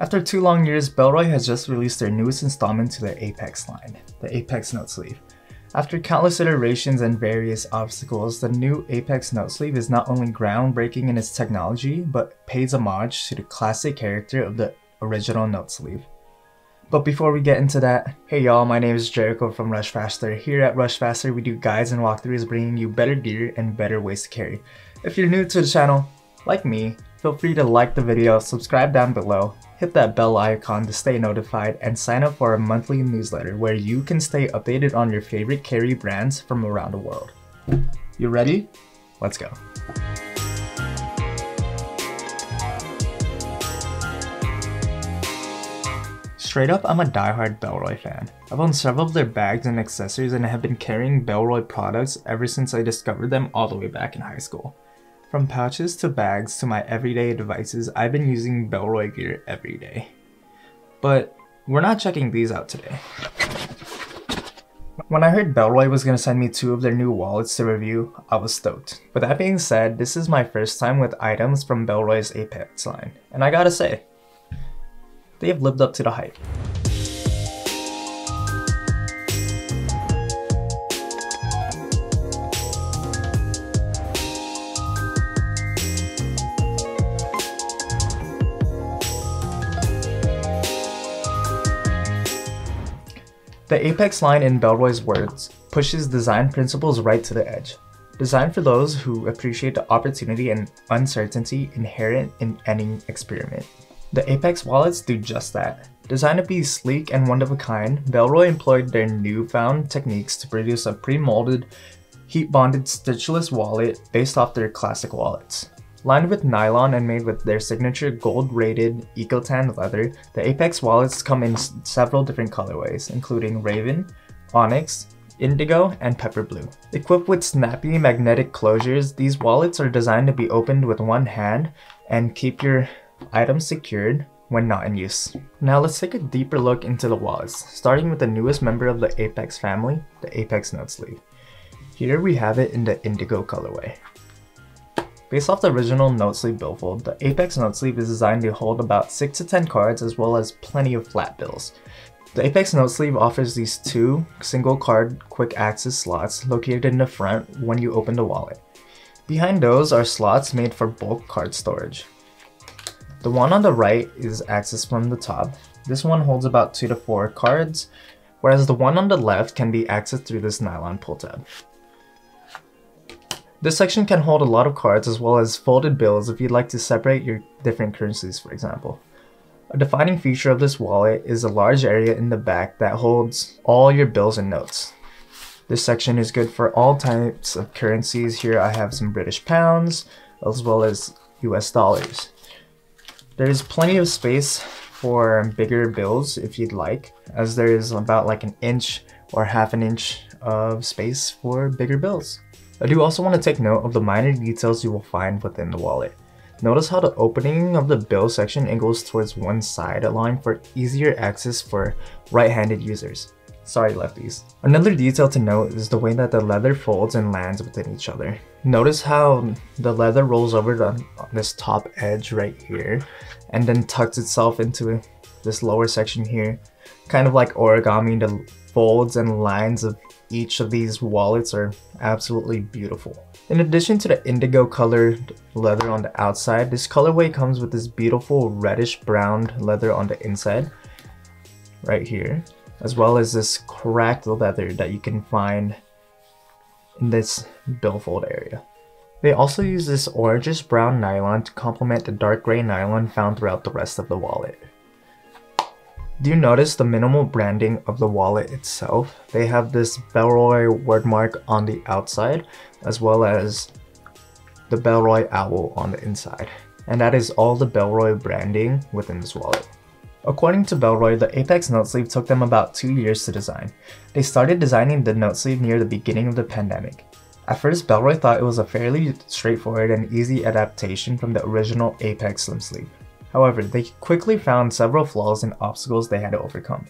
After two long years, Bellroy has just released their newest installment to their Apex line, the Apex Note Sleeve. After countless iterations and various obstacles, the new Apex Note Sleeve is not only groundbreaking in its technology, but pays homage to the classic character of the original Note Sleeve. But before we get into that, hey y'all, my name is Jerricho from Rushfaster. Here at Rushfaster, we do guides and walkthroughs bringing you better gear and better ways to carry. If you're new to the channel, like me, feel free to like the video, subscribe down below, hit that bell icon to stay notified, and sign up for our monthly newsletter where you can stay updated on your favorite carry brands from around the world. You ready? Let's go. Straight up, I'm a diehard Bellroy fan. I've owned several of their bags and accessories and have been carrying Bellroy products ever since I discovered them all the way back in high school. From pouches to bags to my everyday devices, I've been using Bellroy gear every day. But we're not checking these out today. When I heard Bellroy was going to send me two of their new wallets to review, I was stoked. But that being said, this is my first time with items from Bellroy's Apex line, and I gotta say, they have lived up to the hype. The Apex line in Bellroy's words pushes design principles right to the edge. Designed for those who appreciate the opportunity and uncertainty inherent in any experiment. The Apex wallets do just that. Designed to be sleek and one of a kind, Bellroy employed their newfound techniques to produce a pre-molded, heat-bonded stitchless wallet based off their classic wallets. Lined with nylon and made with their signature gold-rated Ecotan leather, the Apex wallets come in several different colorways, including Raven, Onyx, Indigo, and Pepper Blue. Equipped with snappy magnetic closures, these wallets are designed to be opened with one hand and keep your items secured when not in use. Now let's take a deeper look into the wallets, starting with the newest member of the Apex family, the Apex Note Sleeve. Here we have it in the indigo colorway. Based off the original note sleeve billfold, the Apex note sleeve is designed to hold about 6 to 10 cards as well as plenty of flat bills. The Apex note sleeve offers these two single card quick access slots located in the front when you open the wallet. Behind those are slots made for bulk card storage. The one on the right is accessed from the top. This one holds about 2 to 4 cards, whereas the one on the left can be accessed through this nylon pull tab. This section can hold a lot of cards as well as folded bills if you'd like to separate your different currencies for example. A defining feature of this wallet is a large area in the back that holds all your bills and notes. This section is good for all types of currencies. Here I have some British pounds as well as US dollars. There's plenty of space for bigger bills if you'd like, as there is about like an inch or half an inch of space for bigger bills. I do also want to take note of the minor details you will find within the wallet. Notice how the opening of the bill section angles towards one side, allowing for easier access for right-handed users. Sorry lefties. Another detail to note is the way that the leather folds and lands within each other. Notice how the leather rolls over the, this top edge right here and then tucks itself into this lower section here. Kind of like origami, the folds and lines of each of these wallets are absolutely beautiful. In addition to the indigo colored leather on the outside, this colorway comes with this beautiful reddish brown leather on the inside, right here, as well as this cracked leather that you can find in this billfold area. They also use this orangish brown nylon to complement the dark gray nylon found throughout the rest of the wallet. Do you notice the minimal branding of the wallet itself? They have this Bellroy wordmark on the outside, as well as the Bellroy owl on the inside. And that is all the Bellroy branding within this wallet. According to Bellroy, the Apex note sleeve took them about two years to design. They started designing the note sleeve near the beginning of the pandemic. At first, Bellroy thought it was a fairly straightforward and easy adaptation from the original Apex slim sleeve. However, they quickly found several flaws and obstacles they had to overcome.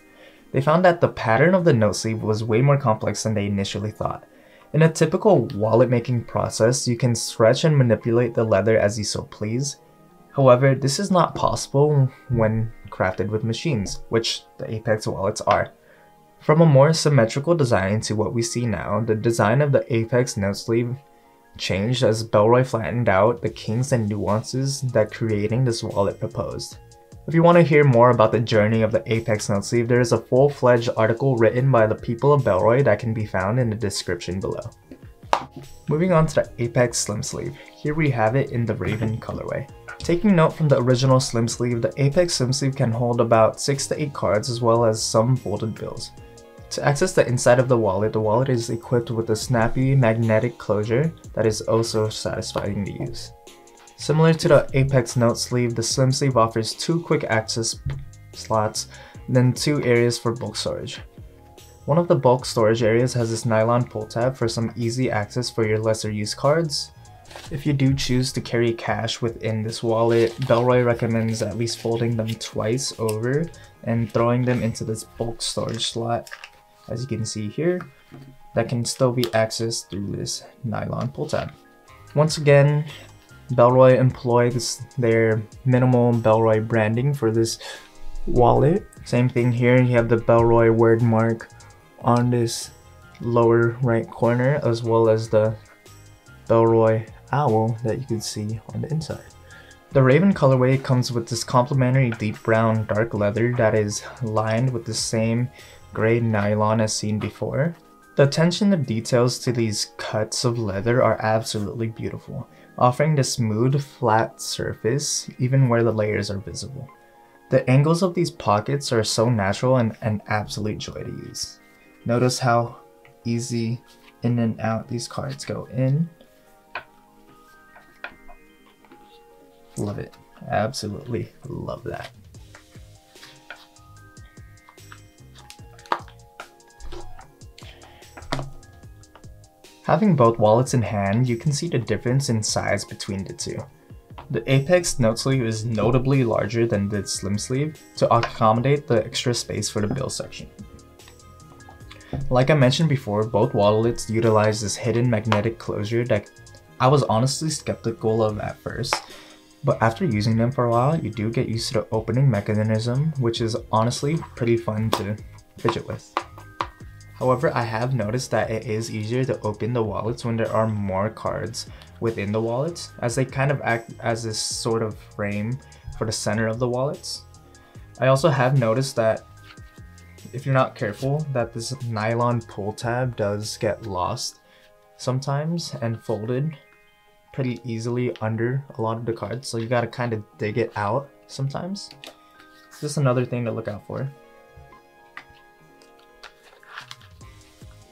They found that the pattern of the note sleeve was way more complex than they initially thought. In a typical wallet making process, you can stretch and manipulate the leather as you so please. However, this is not possible when crafted with machines, which the Apex wallets are. From a more symmetrical design to what we see now, the design of the Apex note sleeve changed as Bellroy flattened out the kinks and nuances that creating this wallet proposed. If you want to hear more about the journey of the Apex note sleeve, there is a full-fledged article written by the people of Bellroy that can be found in the description below. Moving on to the Apex Slim Sleeve, here we have it in the Raven colorway. Taking note from the original Slim Sleeve, the Apex Slim Sleeve can hold about 6 to 8 cards as well as some folded bills. To access the inside of the wallet, the wallet is equipped with a snappy magnetic closure that is also satisfying to use. Similar to the Apex Note sleeve, the Slim sleeve offers two quick access slots, then two areas for bulk storage. One of the bulk storage areas has this nylon pull tab for some easy access for your lesser use cards. If you do choose to carry cash within this wallet, Bellroy recommends at least folding them twice over and throwing them into this bulk storage slot as you can see here, that can still be accessed through this nylon pull tab. Once again, Bellroy employs their minimal Bellroy branding for this wallet. Same thing here, you have the Bellroy word mark on this lower right corner as well as the Bellroy owl that you can see on the inside. The Raven colorway comes with this complementary deep brown dark leather that is lined with the same gray nylon as seen before. The attention to details to these cuts of leather are absolutely beautiful, offering the smooth, flat surface even where the layers are visible. The angles of these pockets are so natural and an absolute joy to use. Notice how easy in and out these cards go in. Love it. Absolutely love that. Having both wallets in hand, you can see the difference in size between the two. The Apex note sleeve is notably larger than the slim sleeve to accommodate the extra space for the bill section. Like I mentioned before, both wallets utilize this hidden magnetic closure that I was honestly skeptical of at first, but after using them for a while, you do get used to the opening mechanism, which is honestly pretty fun to fidget with. However, I have noticed that it is easier to open the wallets when there are more cards within the wallets, as they kind of act as this sort of frame for the center of the wallets. I also have noticed that if you're not careful, that this nylon pull tab does get lost sometimes and folded pretty easily under a lot of the cards, so you gotta kind of dig it out sometimes. Just another thing to look out for.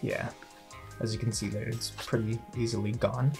Yeah, as you can see there, it's pretty easily gone.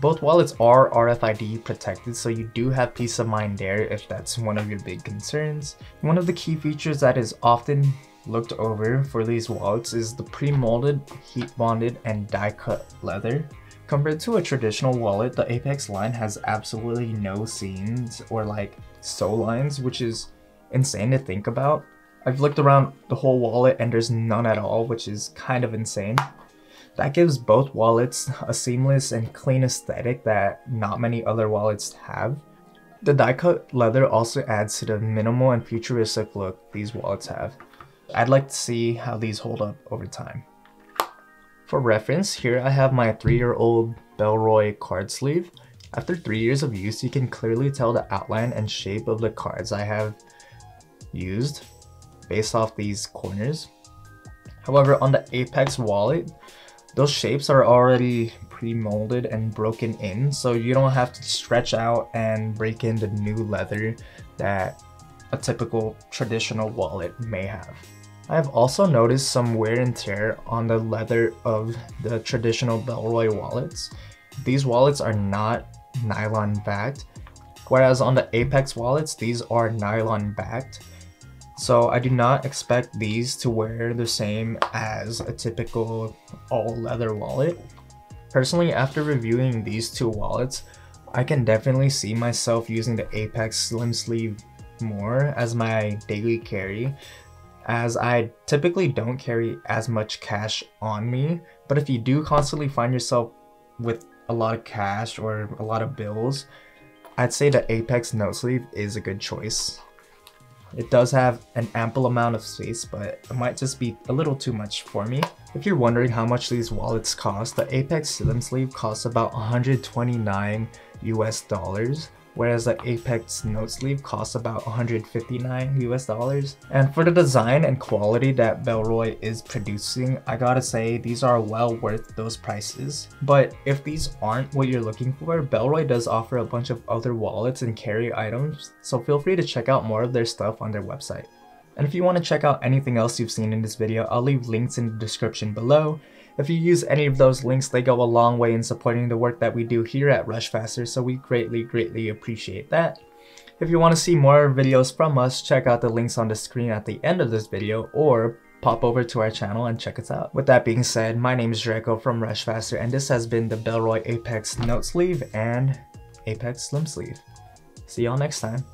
Both wallets are RFID protected, so you do have peace of mind there if that's one of your big concerns. One of the key features that is often looked over for these wallets is the pre-molded, heat bonded, and die cut leather. Compared to a traditional wallet, the Apex line has absolutely no seams or like sew lines, which is insane to think about. I've looked around the whole wallet and there's none at all, which is kind of insane. That gives both wallets a seamless and clean aesthetic that not many other wallets have. The die-cut leather also adds to the minimal and futuristic look these wallets have. I'd like to see how these hold up over time. For reference, here I have my 3-year-old Bellroy card sleeve. After 3 years of use, you can clearly tell the outline and shape of the cards I have used based off these corners. However, on the Apex wallet, those shapes are already pre-molded and broken in, so you don't have to stretch out and break in the new leather that a typical traditional wallet may have. I have also noticed some wear and tear on the leather of the traditional Bellroy wallets. These wallets are not nylon backed, whereas on the Apex wallets, these are nylon backed. So I do not expect these to wear the same as a typical all leather wallet. Personally, after reviewing these two wallets, I can definitely see myself using the Apex Slim Sleeve more as my daily carry as I typically don't carry as much cash on me, but if you do constantly find yourself with a lot of cash or a lot of bills, I'd say the Apex note sleeve is a good choice. It does have an ample amount of space, but it might just be a little too much for me. If you're wondering how much these wallets cost, the Apex Slim Sleeve costs about 129 US dollars, whereas the Apex Note Sleeve costs about 159 US dollars. And for the design and quality that Bellroy is producing, I gotta say these are well worth those prices. But if these aren't what you're looking for, Bellroy does offer a bunch of other wallets and carry items, so feel free to check out more of their stuff on their website. And if you want to check out anything else you've seen in this video, I'll leave links in the description below. If you use any of those links, they go a long way in supporting the work that we do here at Rushfaster, so we greatly, greatly appreciate that. If you want to see more videos from us, check out the links on the screen at the end of this video, or pop over to our channel and check us out. With that being said, my name is Draco from Rushfaster, and this has been the Bellroy Apex Note Sleeve and Apex Slim Sleeve. See y'all next time.